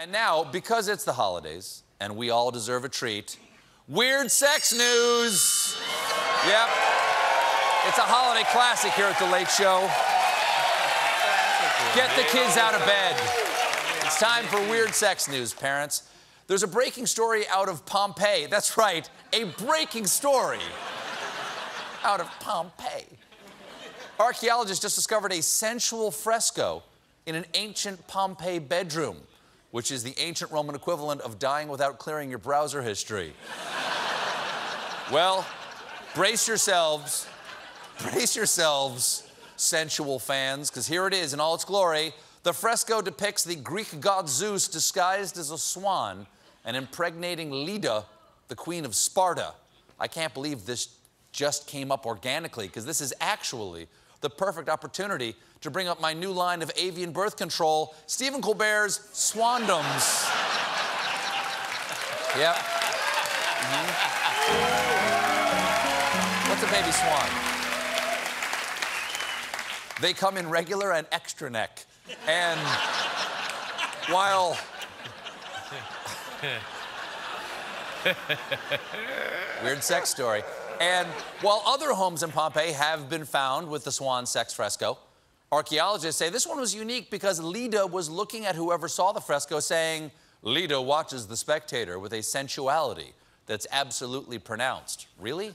And now, because it's the holidays and we all deserve a treat, weird sex news. Yep. It's a holiday classic here at The Late Show. Get the kids out of bed. It's time for weird sex news, parents. There's a breaking story out of Pompeii. That's right, a breaking story out of Pompeii. Archaeologists just discovered a sensual fresco in an ancient Pompeii bedroom, which is the ancient Roman equivalent of dying without clearing your browser history. well, brace yourselves, brace yourselves, sensual fans, because here it is in all its glory. The fresco depicts the Greek god Zeus disguised as a swan and impregnating Leda, the queen of Sparta. I can't believe this just came up organically, because this is actually the perfect opportunity to bring up my new line of avian birth control, Stephen Colbert's Swandums. yep. Mm-hmm. What's a baby swan? They come in regular and extra neck. And while Weird sex story. And while other homes in Pompeii have been found with the swan sex fresco, archaeologists say this one was unique because Leda was looking at whoever saw the fresco saying, Leda watches the spectator with a sensuality that's absolutely pronounced. Really?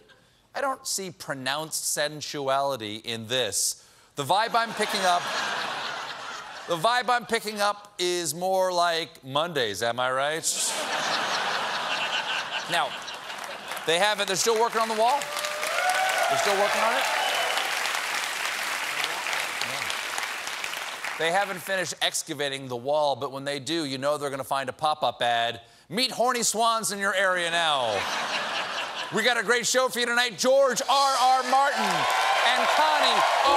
I don't see pronounced sensuality in this. The vibe I'm picking up the vibe I'm picking up is more like Mondays, am I right? now, they haven't, they're still working on the wall? They're still working on it? They haven't finished excavating the wall, but when they do, you know they're gonna find a pop up ad. Meet horny swans in your area now. we got a great show for you tonight. George R.R. Martin and Connie. Britton